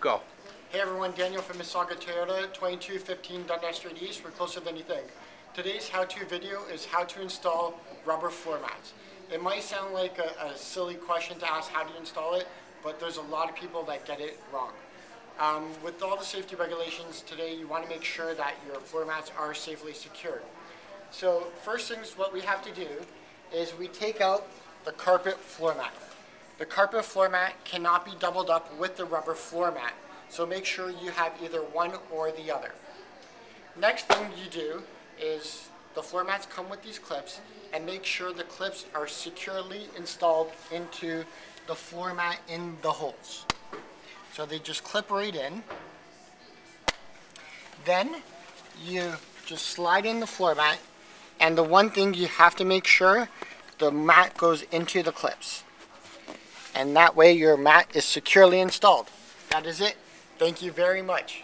Go. Hey everyone, Daniel from Mississauga Toyota, 2215 Dundas Street East. We're closer than you think. Today's how-to video is how to install rubber floor mats. It might sound like a, a, silly question to ask how to install it, but there's a lot of people that get it wrong. Um, with all the safety regulations today, you want to make sure that your floor mats are safely secured. So first things what we have to do is we take out the carpet floor mat. The carpet floor mat cannot be doubled up with the rubber floor mat, so make sure you have either one or the other. Next thing you do is the floor mats come with these clips and make sure the clips are securely installed into the floor mat in the holes. So they just clip right in. Then you just slide in the floor mat and the one thing you have to make sure the mat goes into the clips. And that way your mat is securely installed. That is it. Thank you very much.